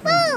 three.